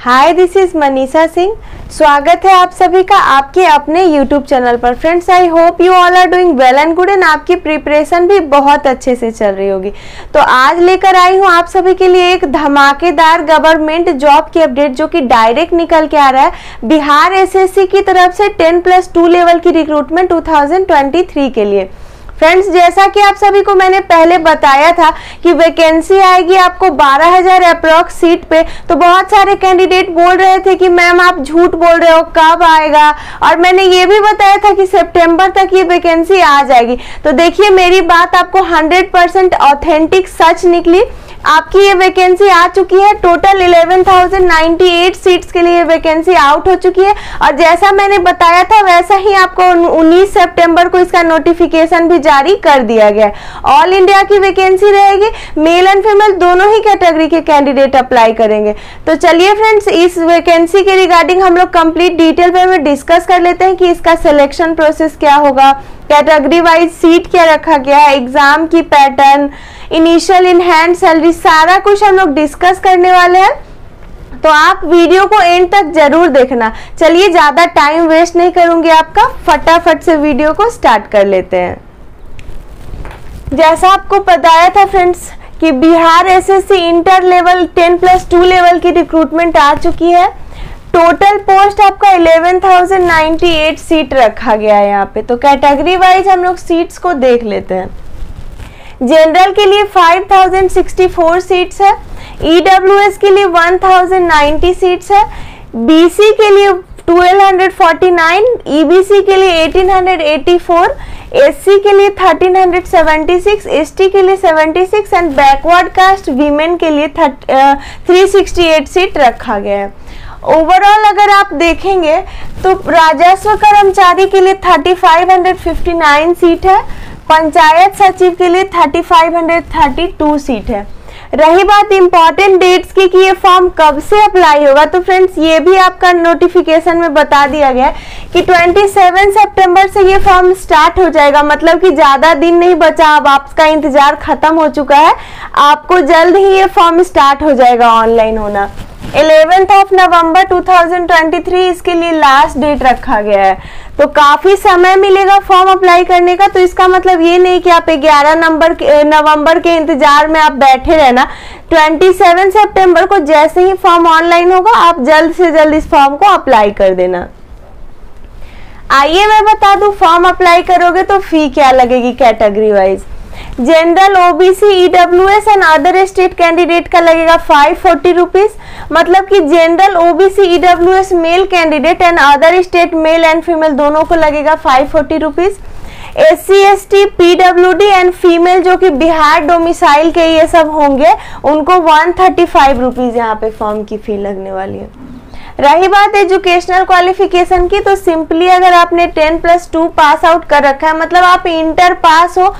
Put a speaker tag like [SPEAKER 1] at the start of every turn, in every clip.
[SPEAKER 1] Hi this is Manisha Singh स्वागत है आप सभी का आपके अपने यूट्यूब चैनल पर। Friends I hope you all are doing well and good and आपकी प्रिपरेशन भी बहुत अच्छे से चल रही होगी। तो आज लेकर आई हूँ आप सभी के लिए एक धमाकेदार गवर्नमेंट जॉब की अपडेट जो कि डायरेक्ट निकल के आ रहा है। बिहार एसएससी की तरफ़ से टेन प्लस टू लेवल की रिक्रूटमेंट 2023 के लिए। फ्रेंड्स जैसा कि आप सभी को मैंने पहले बताया था कि वैकेंसी आएगी आपको 12000 हज़ार अप्रॉक्स सीट पे। तो बहुत सारे कैंडिडेट बोल रहे थे कि, मैम, आप झूठ बोल रहे हो, कब आएगा? और मैंने ये भी बताया था कि सितंबर तक ये वैकेंसी आ जाएगी। तो देखिए, मेरी बात आपको 100% ऑथेंटिक सच निकली। आपकी ये वैकेंसी आ चुकी है। टोटल 11,098 सीट्स के लिए वैकेंसी आउट हो चुकी है। और जैसा मैंने बताया था वैसा ही आपको 19 सितंबर को इसका नोटिफिकेशन भी जारी कर दिया गया ऑल इंडिया की वैकेंसी रहेगी। मेल एंड फीमेल दोनों ही कैटेगरी के कैंडिडेट अप्लाई करेंगे। तो चलिए फ्रेंड्स इस वैकेंसी के रिगार्डिंग हम लोग कंप्लीट डिटेल में डिस्कस कर लेते हैं कि इसका सिलेक्शन प्रोसेस क्या होगा। कैटेगरी वाइज सीट क्या रखा गया है? एग्ज़ाम की pattern, initial in hand salary सारा कुछ हम लोग डिस्कस करने वाले हैं। तो आप वीडियो को एंड तक ज़रूर देखना। चलिए, ज़्यादा टाइम वेस्ट नहीं करूँगी आपका। फटाफट से वीडियो को स्टार्ट कर लेते हैं। जैसा आपको बताया था फ्रेंड्स कि Bihar SSC inter level 10 plus two level की रिक्रूटमेंट आ चुकी है। टोटल पोस्ट आपका 11,098 सीट रखा गया है यहाँ पे। तो कैटेगरी वाइज हम लोग सीट्स को देख लेते हैं। जनरल के लिए 5,064 सीट्स है। ईडब्ल्यूएस e के लिए 1,090 सीट्स है। बीसी के लिए 1249 ईबीसी e के लिए 1884 एससी के लिए 1376 एसटी के लिए 76 एंड बैकवर्ड कास्ट वीमेन के लिए थ्री सिक्सटी एट सीट रखा गया है। ओवरऑल अगर आप देखेंगे तो राजस्व कर्मचारी के लिए 3559 सीट है। पंचायत सचिव के लिए 3532 सीट है। रही बात इंपॉर्टेंट डेट्स की कि ये फॉर्म कब से अप्लाई होगा तो फ्रेंड्स ये भी आपका नोटिफिकेशन में बता दिया गया है कि 27 सितंबर से ये फॉर्म स्टार्ट हो जाएगा। मतलब कि ज़्यादा दिन नहीं बचा, अब आपका इंतज़ार खत्म हो चुका है। आपको जल्द ही ये फॉर्म स्टार्ट हो जाएगा ऑनलाइन होना। इलेवेंथ ऑफ़ नवंबर 2023 इसके लिए लास्ट डेट रखा गया है। तो काफ़ी समय मिलेगा फॉर्म अप्लाई करने का तो इसका मतलब ये नहीं कि आप 11 नंबर नवंबर के इंतज़ार में आप बैठे रहना। 27 सितंबर को जैसे ही फॉर्म ऑनलाइन होगा, आप जल्द से जल्द इस फॉर्म को अप्लाई कर देना। आइए मैं बता दू फॉर्म अप्लाई करोगे तो फ़ी क्या लगेगी category wise general OBC EWS and other state candidate का लगेगा फाइव फोर्टी रुपीज़ मतलब कि general OBC EWS male candidate and other state male and female दोनों को लगेगा five forty rupees S C S T PW D and female जो कि Bihar domicile के ये सब होंगे, उनको वन थर्टी फाइव रुपीज़ यहाँ पे फॉर्म की फ़ी लगने वाली है। रही बात एजुकेशनल क्वालिफिकेशन की तो सिंपली अगर आपने ten plus two pass out कर रखा है मतलब आप इंटर पास हो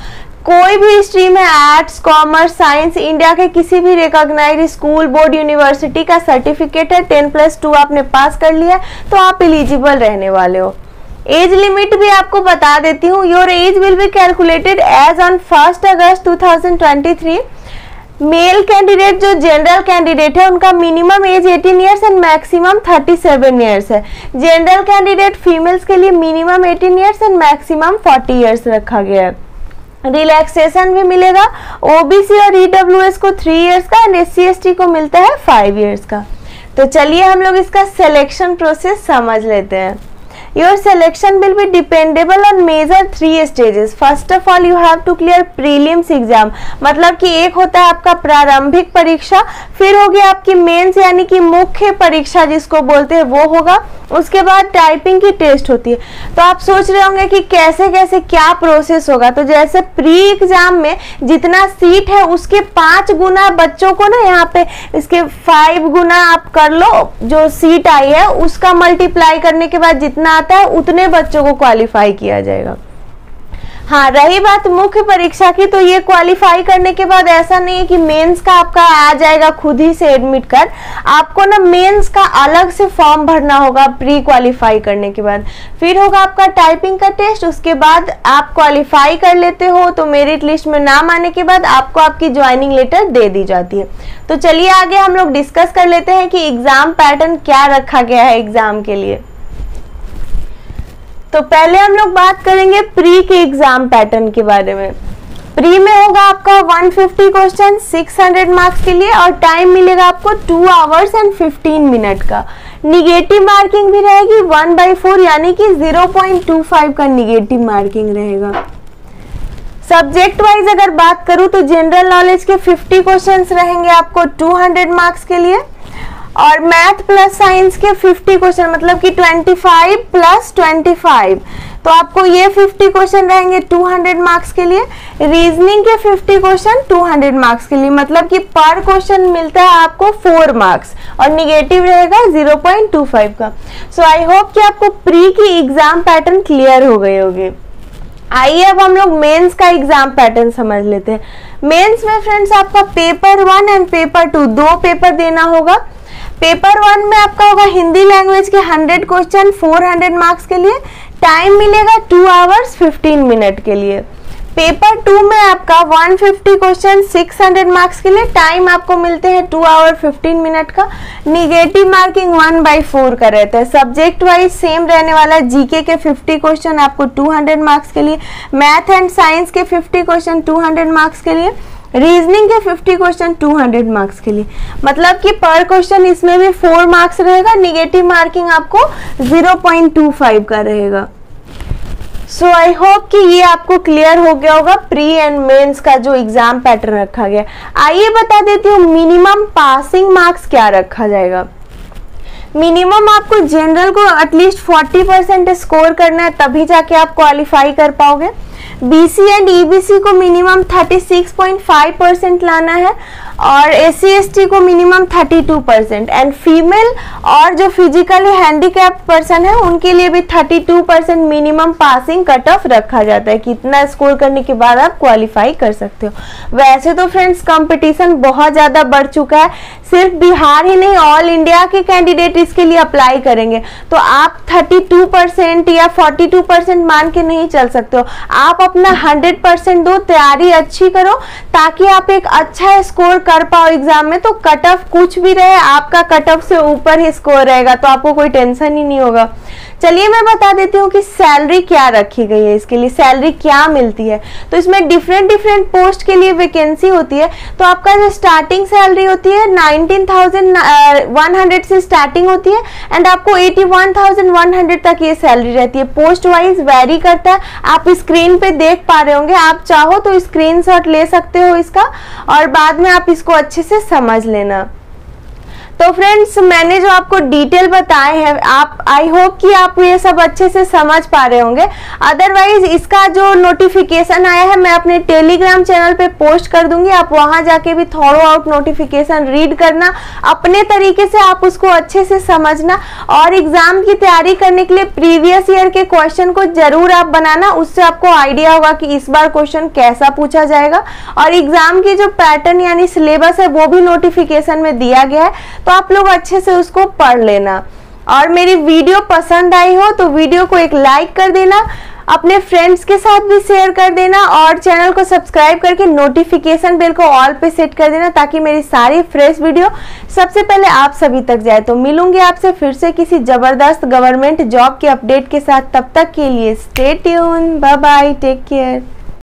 [SPEAKER 1] कोई भी स्ट्रीम है आर्ट्स कॉमर्स साइंस इंडिया के किसी भी रिकॉग्नाइज स्कूल बोर्ड यूनिवर्सिटी का सर्टिफिकेट है टेन प्लस टू आपने पास कर लिया तो आप एलिजिबल रहने वाले हो। एज लिमिट भी आपको बता देती हूँ your age will be calculated as on first August 2023 male candidate जो जनरल कैंडिडेट है, उनका minimum age 18 years and maximum 37 years है। जनरल कैंडिडेट फीमेल्स के लिए minimum 18 years and maximum 40 years रखा गया है। रिलैक्सेशन भी मिलेगा। ओबीसी और ईडब्ल्यूएस एस को थ्री इयर्स का एंड एस सी को मिलता है फाइव इयर्स का। तो चलिए हम लोग इसका सिलेक्शन प्रोसेस समझ लेते हैं। Your selection will be dependable on major three stages. First of all, you have to clear prelims exam. मतलब कि एक होता है आपका प्रारंभिक परीक्षा फिर होगी आपकी मेंस यानी कि मुख्य परीक्षा जिसको बोलते हैं वो होगा उसके बाद टाइपिंग की टेस्ट होती है तो आप सोच रहे होंगे कि कैसे कैसे क्या प्रोसेस होगा तो जैसे प्री एग्ज़ाम में जितना सीट है उसके पाँच गुना बच्चों को ना यहाँ पे इसके फाइव गुना आप कर लो जो सीट आई है उसका मल्टीप्लाई करने के बाद जितना आता है, उतने बच्चों को क्वालिफाई किया जाएगा। हाँ रही बात मुख्य परीक्षा की तो ये क्वालिफाई करने के बाद ऐसा नहीं है कि मेंस का आपका आ जाएगा, खुद ही से एडमिट कर। आपको ना मेंस का अलग से फॉर्म भरना होगा प्री क्वालिफाई करने के बाद। फिर होगा आपका टाइपिंग का टेस्ट उसके बाद आप क्वालिफाई कर लेते हो तो मेरिट लिस्ट में नाम आने के बाद आपको आपकी ज्वाइनिंग लेटर दे दी जाती है। तो चलिए आगे हम लोग डिस्कस कर लेते हैं कि एग्ज़ाम पैटर्न क्या रखा गया है एग्ज़ाम के लिए। तो पहले हम लोग बात करेंगे प्री के एग्ज़ाम पैटर्न के बारे में। प्री में होगा आपका 150 क्वेश्चन 600 मार्क्स के लिए और टाइम मिलेगा आपको 2 आवर्स एंड 15 मिनट का। निगेटिव मार्किंग भी रहेगी 1 बाई फोर यानी कि 0.25 का निगेटिव मार्किंग रहेगा। सब्जेक्ट वाइज अगर बात करूँ तो जनरल नॉलेज के 50 क्वेश्चंस रहेंगे आपको 200 मार्क्स के लिए। और मैथ प्लस साइंस के 50 क्वेश्चन मतलब कि 25 प्लस 25 तो आपको ये 50 क्वेश्चन रहेंगे 200 मार्क्स के लिए। रीजनिंग के 50 क्वेश्चन 200 मार्क्स के लिए। मतलब कि पर क्वेश्चन मिलता है आपको 4 मार्क्स और निगेटिव रहेगा 0.25 का। सो आई होप कि आपको प्री की एग्ज़ाम पैटर्न क्लियर हो गए होंगे। आइए अब हम लोग मेंस का एग्ज़ाम पैटर्न समझ लेते हैं। मेंस में फ्रेंड्स आपका paper one and paper two दो पेपर देना होगा। पेपर वन में आपका होगा हिंदी लैंग्वेज के 100 क्वेश्चन 400 मार्क्स के लिए। टाइम मिलेगा टू आवर्स 15 मिनट के लिए। पेपर टू में आपका 150 क्वेश्चन 600 मार्क्स के लिए टाइम आपको मिलते हैं टू आवर 15 मिनट का। Negative marking one by four का रहता है सब्जेक्ट वाइज सेम रहने वाला जीके के 50 क्वेश्चन आपको 200 मार्क्स के लिए। मैथ एंड साइंस के 50 क्वेश्चन 200 मार्क्स के लिए। रीजनिंग के 50 क्वेश्चन 200 मार्क्स के लिए। मतलब कि पर क्वेश्चन इसमें भी फोर मार्क्स रहेगा निगेटिव मार्किंग आपको 0.25 का रहेगा। सो आई होप कि ये आपको क्लियर हो गया होगा प्री एंड मेंस का जो एग्ज़ाम पैटर्न रखा गया। आइए बता देती हूँ मिनिमम पासिंग मार्क्स क्या रखा जाएगा? मिनिमम आपको जनरल को एटलीस्ट 40 परसेंट स्कोर करना है, तभी जाके आप क्वालिफाई कर पाओगे। बीसी एंड ईबीसी को मिनिमम 36.5 परसेंट लाना है और एस सी को मिनिमम 32 परसेंट एंड फीमेल और जो फिजिकली हैंडीकैप पर्सन है, उनके लिए भी 32 percent minimum passing cut off रखा जाता है कितना स्कोर करने के बाद आप क्वालिफाई कर सकते हो। वैसे तो फ्रेंड्स कंपटीशन बहुत ज़्यादा बढ़ चुका है। सिर्फ़ बिहार ही नहीं ऑल इंडिया के कैंडिडेट इसके लिए अप्लाई करेंगे। तो आप 32 परसेंट या 42 परसेंट मान के नहीं चल सकते हो। आप अपना 100 परसेंट दो तैयारी अच्छी करो ताकि आप एक अच्छा स्कोर कर पाओ एग्ज़ाम में। तो कट ऑफ़ कुछ भी रहे, आपका कट ऑफ़ से ऊपर ही स्कोर रहेगा तो आपको कोई टेंशन ही नहीं होगा। चलिए मैं बता देती हूँ कि सैलरी क्या रखी गई है इसके लिए। सैलरी क्या मिलती है? तो इसमें डिफरेंट डिफरेंट पोस्ट के लिए वैकेंसी होती है। तो आपका जो स्टार्टिंग सैलरी होती है नाइनटीन थाउज़ेंड वन हंड्रेड से स्टार्टिंग होती है एंड आपको eighty one thousand one hundred तक ये सैलरी रहती है। पोस्ट वाइज वेरी करता है। आप स्क्रीन पे देख पा रहे होंगे। आप चाहो तो स्क्रीन ले सकते हो इसका और बाद में आप इसको अच्छे से समझ लेना। तो फ्रेंड्स मैंने जो आपको डिटेल बताए हैं, आप आई होप कि आप ये सब अच्छे से समझ पा रहे होंगे। अदरवाइज़ इसका जो नोटिफिकेशन आया है, मैं अपने टेलीग्राम चैनल पे पोस्ट कर दूँगी। आप वहाँ जाके भी थोड़ो आउट नोटिफिकेशन रीड करना। अपने तरीके से आप उसको अच्छे से समझना। और एग्ज़ाम की तैयारी करने के लिए प्रीवियस ईयर के क्वेश्चन को ज़रूर आप बनाना। उससे आपको आइडिया होगा कि इस बार क्वेश्चन कैसा पूछा जाएगा। और एग्ज़ाम की जो पैटर्न यानी सिलेबस है, वो भी नोटिफिकेशन में दिया गया है। तो आप लोग अच्छे से उसको पढ़ लेना। और मेरी वीडियो पसंद आई हो तो वीडियो को एक लाइक कर देना, अपने फ्रेंड्स के साथ भी शेयर कर देना और चैनल को सब्सक्राइब करके नोटिफिकेशन बेल को ऑल पे सेट कर देना ताकि मेरी सारी फ्रेश वीडियो सबसे पहले आप सभी तक जाए। तो मिलूँगी आपसे फिर से किसी ज़बरदस्त गवर्नमेंट जॉब के अपडेट के साथ। तब तक के लिए stay tune bye bye take care